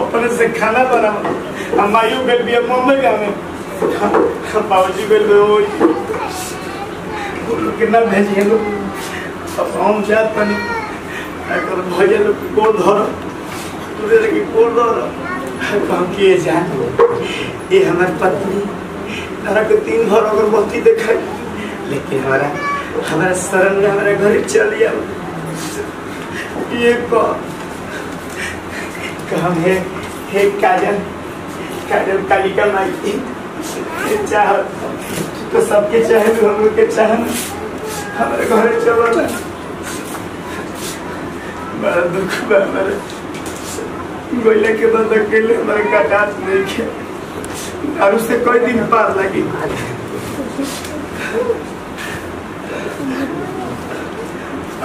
अपने से खाना बना। आयु गल भी मुंबई का में बाबूजी गल में वो कितना भेजिए लोग अब हम जात पानी अगर भैया लोग को धरो तुझे लगी गोद धरो हम किए जान ये हमारी पत्नी तारा को तीन भर अगरबत्ती दिखाई। लेकिन हमारा हमारा शरण हमारे घर चल गया ये को काम है हे काजल काजल कालिका माई। चाह तो सबके चाहे भी हम लोग के चाह हमारे घर चलो ना। बड़ा दुख बा हमारे। गोइला के बाद अकेले हमारे काटात नहीं के और उससे कोई दिन पार लगी।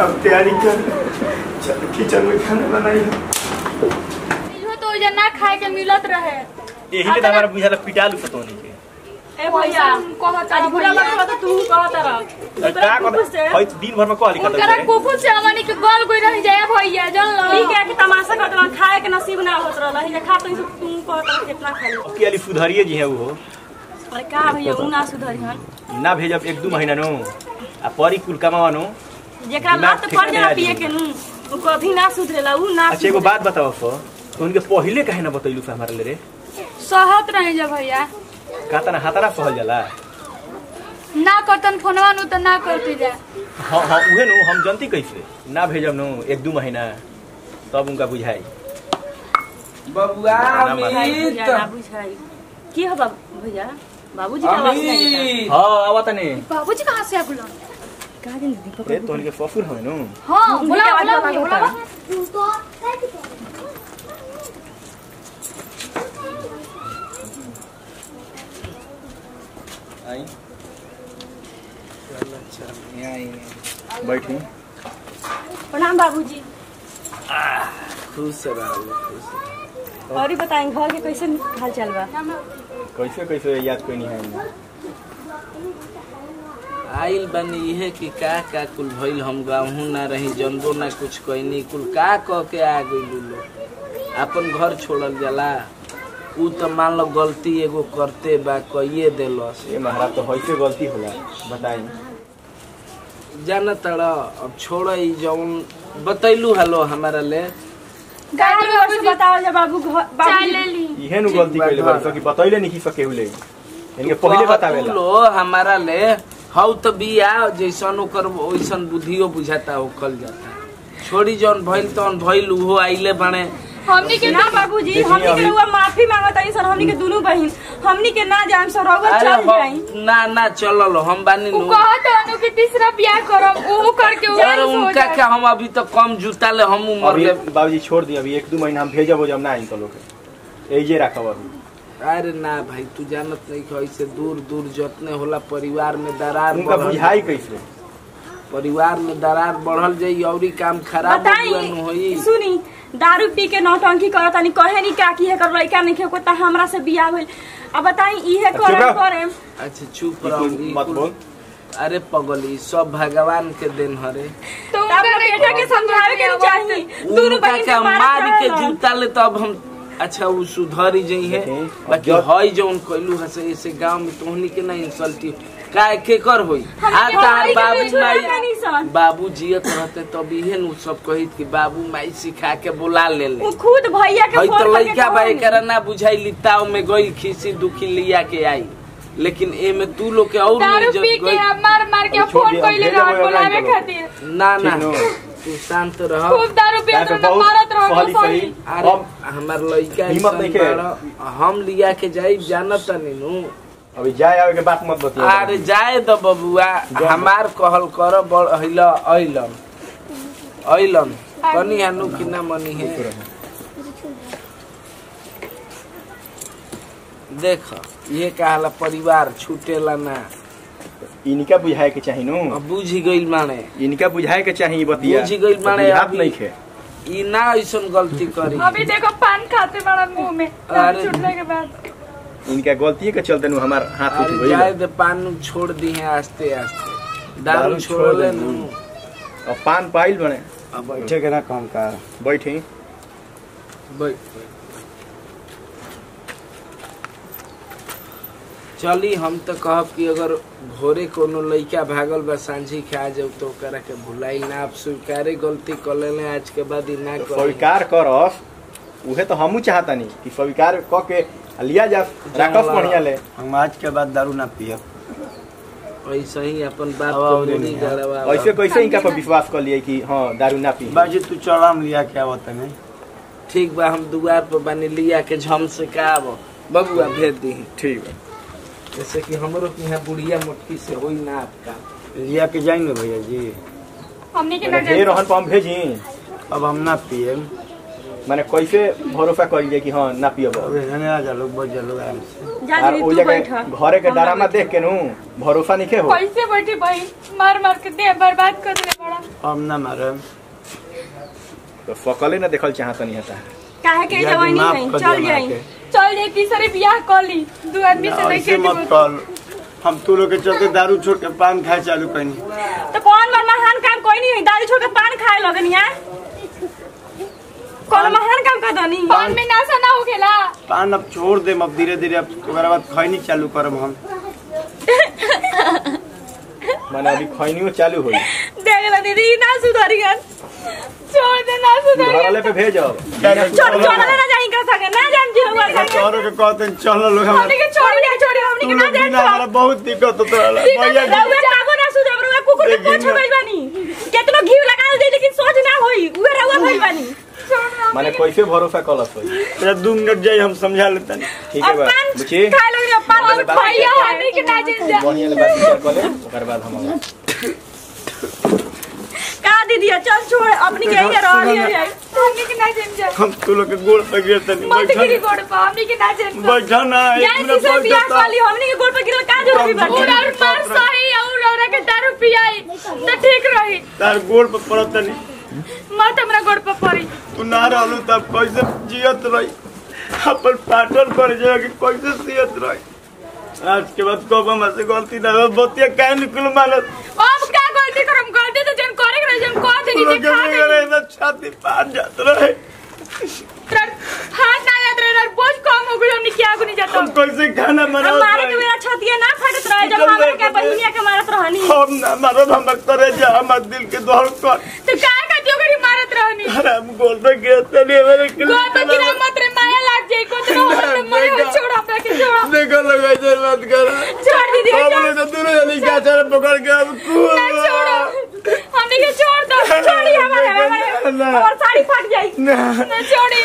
अब तैयारी कर। किचन में खाना बनाई इहो तो ना खाए के मिलत रहे। यही के तो हमारा बुझाला पिटालू पतोनी के। ए भैया आज बुरा बात बता तू कहत रह का कर हई दिन भर में कहली उनकरा खत्म कुकुर से हमनी के गल गई रह जाए भैया जान लो ठीक है कि तमाशा करत रह खाए के नसीब ना होत रहल। है खा तो तू कहत रह कितना खा ली की अली सुधारिए जी है वो अरे का भैया उ ना सुधरी हन। ना भेजब एक दू महीना नो। आ परी कुल कमावा नो। जेकरा ठीक पड़ जाला पिए के नु उ कभी ना सुधरेला उ ना अच्छा एगो बात बताओ फो। तो उनके पहिले काहे ना बतैलू से हमारे ले रे। सहत रहे जा भैया। का तना हातारा सहल जाला। ना करतन फोनवा नु त ना करती जा। हाँ हाँ उहे नु हम जनती कैसे? ना भेजब नु एक दू महीना। तब उनका बुझाई। बबुआ अमित। ना बुझाई। की हो बाबू भैया? बाबूजी का आवाज़ नहीं हाँ आवा तने। बाबूजी कहाँ से आ बुला का दिन दीपक ए तोहन के ससुर हवे नु। हाँ उनके बुला बुला बुला बता। आई। बैठी प्रणाम बाबूजी। खुश रहू खुश और ही बताएँ घर के कैसे हाल चाल बा? कैसे कैसे याद कोई नहीं है आइल बनी इहे कि का का कुल भइल हम गाँव ना रही जनबो ना कुछ कहनी कुल का कह के आ गइल लोग। अपन घर छोड़ल जाला। उ त मान लो गलती एगो करते बा कइए देलस ये महाराज तो वैसे गलती होला बताई। जान तड़ अब छोड़ ई जौन बतैलू हलो हमारा ले। गाड़ी में बताओ जा बाबू ले इहे नु गलती कइले बारी सकी बतैले नहीं कि सके हुले। इनके पहिले बतावेला। लो हमारा ले हौ त बिया जैसन ओकर वैसन बुद्धियो बुझाता होकल जाता। छोड़ी जौन भइल तौन भइल उहो आइले बने हमनी के ना बाबूजी हमनी के रउआ माफ़ी मांगत हई सर हमनी के दुनू बहिन। हमनी के ना जान सर रउआ अरे चल जाई ना ना चलल हम बानी नु। कहत अनु कि तीसरा ब्याह करम ऊ करके ऊ यार उनका क्या हम अभी तो कम जूता ले हम उमर ले। बाबूजी छोड़ दी अभी एक दू महीना हम भेजब जब ना आई तो लोग। एजे रखब अरे ना भाई तू जानत नहीं कि ऐसे दूर दूर जतने होला परिवार में दरार उनका बुझाई कैसे? परिवार में दरार बढ़ल जाई औरी काम खराब हुआ सुनी दारू पी के नौटंकी करत तनी कहे नी का की है कर लइका नहीं खेको त हमरा से बियाह होइल अब बताई चुप करे करे अच्छा चुप रहो। मत बोल। अरे पगली सब भगवान के देन हरे तो उनका बेटा के समझावे के चाहिए दोनों बहिन के मार के जूता ले तब हम अच्छा उ सुधरी जई है। बाकी हई जौन कइलू हसे ऐसे गाँव में तोहनी के ना इंसल्टी का के कर होई? आ तार बाबू माई बाबू जियत रहते तब इहे नु सब कहित कि बाबू माई सिखा के बुला ले ले खुद भैया के फ़ोन तो करके लइका बा कहनी। एकरा ना बुझाई लिताव में गई खीसी दुखी लिया के आई। लेकिन ए में तू लोग के और दारू पी के मार मार के फ़ोन कइले रह बुलावे खातिर। ना ना तू शांत रह। खूब दारू पियत तो रह मारत रह सही। सही। अरे अब हमार लइका हिम्मत नइखे। बाड़, हम लिया के जाई जानत तनी नु। अभी जाए आवे के बात मत बतिया अरे जाए। द बबुआ हमार कहल कर बड़ अइल अइलन अइलन कनी हनु कि ना मनी है। देख ये कहाला परिवार छूटेला ना। इनका बुझाए के चाही नु। अब बुझ गइल माने। इनका बुझाए के चाही बतिया। बुझ गइल माने अभी। नहीं खे। ई ना ऐसन गलती करी। अभी देखो पान खाते बड़ा मुँह में। अरे। छूटने के बाद। इनका गलती के चलते नु हमार हाथ उठ दे पान छोड़ दी है आस्ते आस्ते। दारू छोड़ ले अब पान पाइल बने। अब बैठे के ना काम का बैठी। बैठ चली हम तो कहब कि अगर भोरे कोनो लइका भागल बा सांझी खा जाऊ तो ओकरा के भुलाई ना। आप स्वीकारे गलती कर लेले आज के बाद ई ना कर स्वीकार करस उहे तो हमू चाहतानी कि स्वीकार क के लिया जा राकस बढ़िया ले। हम आज के बाद दारू ना पियब ऐसा ही अपन बात को नहीं है। गड़वा ऐसे कैसे इनका पर विश्वास कर लिए कि हाँ दारू ना पी बाजी तू चला हम लिया क्या होता नहीं? ठीक बा हम दुआर पर बनी लिया के झम से का बबुआ भेज दी। ठीक बा। जैसे कि हमरो के यहाँ बुढ़िया मोटकी से होई ना आपका। लिया के जाएँगे भैया जी। हमने के ना हे रहन पर हम भेजी अब हम ना पियब माने कैसे भरोसा करिए कि हाँ ना पियब अब हने आ जा लोग बच जा लोग आराम से तू बैठ घरे के डरामा देख के नु भरोसा नहीं के हो कैसे बैठी भाई मार मार के दे बर्बाद कर दे बड़ा अब ना मारब तो सकले ना देखल चाहतनी हता काहे के जवानी नहीं चल जाई चल जाए तीसरे ब्याह कर ली दो आदमी से। नहीं के हम तू लोग के चलते दारू छोड़ के पान खाए चालू कनी तो कौन बड़ महान काम कोई नहीं है दारू छोड़ के पान खाए लगन यार कौन महान काम कर दनी पान में नासा ना हो खेला। पान अब छोड़ देम अब धीरे धीरे अब ओकरा बाद खैनी चालू करब हम। माने अभी खैनियो चालू होई देख ला दीदी ना सुधरियन छोड़ दे ना सुधर घरले पे भेजब छोड़ छोड़ ना जाई का सके ना जान जी हुआ सके तोहरो के कहते चलो लोग हमने हमारे के छोड़ दे छोड़ हमने के ना बिना हमारा बहुत दिक्कत होता है भैया जी। कागो ना सुधर रउआ कुकुर के पोछ। गइल बानी केतनो घी लगा दे लेकिन सोच ना होई उहे रउआ भइल बानी माने कैसे भरोसा कलस होई तेरा दू मिनट जाई हम समझा लेते हैं। ठीक है बात- बात- भैया हमने के ना जाए बढ़िया ले बात विचार कर ले ओकर बाद हम आवा। का दीदी चल छोड़ अपनी के ही रह लियो हमने के ना जाए हम तू लोग के गोड़ पे गिरते नहीं मत गिरी गोड़ पा हमने के ना जाए बैठा ना एक जान मिनट हमनी के गोड़ पे गिरल का ज़रूरी और और मार सही और और के दारू पियाई तो ठीक रही। तार गोड़ पे पड़त नहीं मत हमरा गोड़ पर पड़ी तू ना रहलू तब कैसे जियत रही? अपन पाटल कर जाए कि कैसे सियत रही? आज के बाद कब हम ऐसे गलती ना हो बतिया काहे निकल मानत अब का गलती करम गलती तो जन करे के जन कह देनी जे खा देनी मेरे छाती पार जात रहे? हाथ ना याद रहे बोझ कम हो गई हमने क्या नहीं जाता? हम कैसे खाना बनाओ हमारे के मेरा छतिया ना फटत रहे जब हमारे के बहिनिया के मारत रहनी। हम ना मारब हम करे जा हमर दिल के दौड़ कर तो गए तनी मेरे के को तो गिरा मत रे माया लाग जाई को तो मत मरे हो छोड़ हमरा के छोड़। देखो लगा जे मत कर। छोड़ दीदी हम लोग तो दूर जल्दी क्या चल पकड़ के अब ना छोड़ो। हमने के छोड़ दो छोड़ी हमारे हमारे। हमार साड़ी फट जाई ना। छोड़ी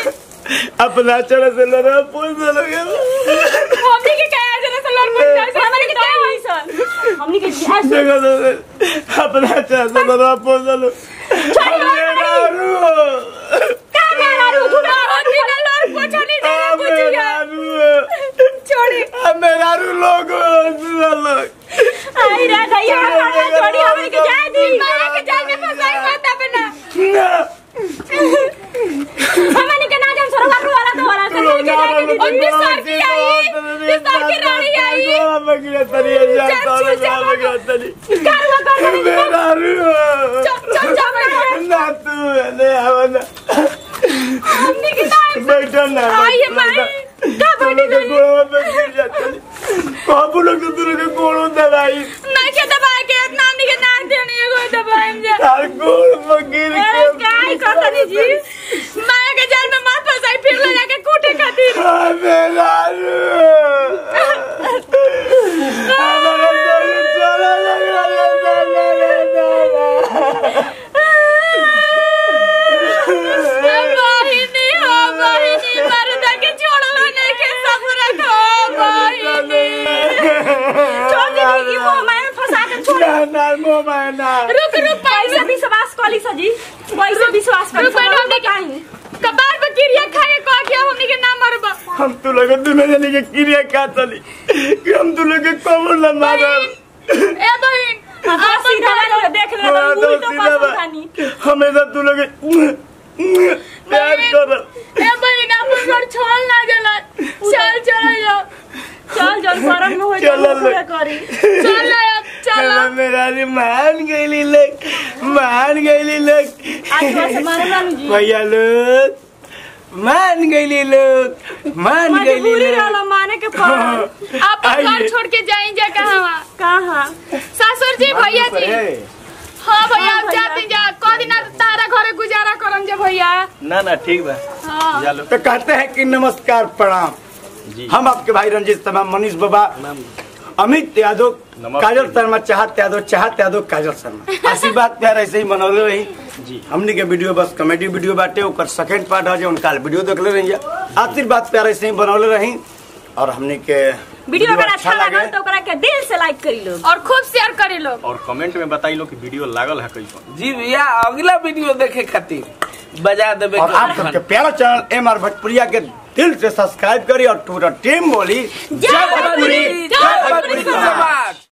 अपना चढ़ से लड़ा पुल से लगे। हमने के क्या जरा से लड़ पड़ जाए हमारे के क्या होई? सर हमनी के से। अपना चढ़ से लड़ा पुल से लगे का गाना रू तू ना बिना लड़ पोछनी दे बुझिया छोड़ी मेरा लोग लोग आई रे दैया हमारे छोड़ी हमनी के जाए दी माया के जाल में फंसाई मत अपना ना हमनी के ना जान सरवा वाला तो वाला के के जाए दी और बिसार की आई बिसार की रानी आई कारवा कर चल चल चल हमने के ना बैठा ना आई है माई का के गोड़ों पे गिर जाते कहाँ लोग तो दूर के होता भाई। मैं के दबा के इतना नहीं के ना देनी एगो दबाए मुझे? यार गोल अरे के काय कहतनी जी माया के जाल में मार फंस आई फिर लगा के कूटे खातिर हाँ, मेरा सीधा वाला देख ले हाँ, तो तो उल्टो सीधा बा। पसंद खानी हमेशा तू लोग प्यार कर ए बहिन अपन घर छोड़ ना जाला चल चल जाओ चल जल गरम में हो चल, जाए ले। करी चल अब चल मेरा रे मान गईली लोग मान गईली लोग आज से मारो नानू जी भैया लोग मान गईली लोग मान गईली मजबूरी लोग। माने के पड़ आप घर छोड़ के जाई जा कहाँ? कहाँ? सासुर जी भैया जी। हाँ भैया हाँ, भैया। जाते जा। कौ दिन तारा घरे गुजारा करम जे भैया? ना ना ठीक बा। हाँ। जा लो। तो कहते हैं कि नमस्कार प्रणाम। हम आपके भाई रंजीत तमाम मनीष बाबा। अमित यादव काजल शर्मा चाहत यादव चाहत यादव काजल शर्मा। आशीर्वाद प्यार ऐसे ही बनौले रही। जी। हमनी के वीडियो बस कॉमेडी वीडियो बाटे ओकर सेकंड पार्ट जाए उनका वीडियो देखले रही। आशीर्वाद प्यार ऐसे ही बनौले रही। और हमनी के वीडियो अगर अच्छा लागल तो ओकरा के दिल से लाइक करी लो। और खूब शेयर करे लोग और कमेंट में बताई लो कि वीडियो लागल है कैसन जी भैया अगला वीडियो देखे खातिर बजा देबे और आप सबके प्यारा चैनल एम आर भटपुरिया के दिल से सब्सक्राइब करी और पूरा टीम बोली जय भोजपुरी जय भोजपुरी